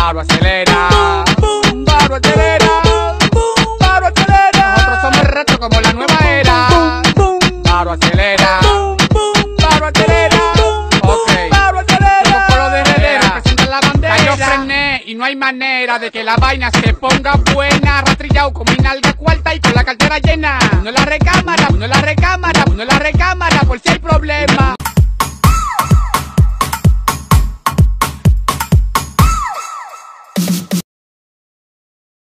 Paro acelera, paro acelera, paro acelera. Nosotros somos retro como la nueva era. Paro acelera, paro acelera. Paro acelera. Los de RD representan la bandera. Ya yo frené y no hay manera de que la vaina se ponga buena. Rastrillado con mi nalga cuarta y con la cartera llena. Uno en la recámara, uno en la recámara, uno en la recámara. Por si hay problema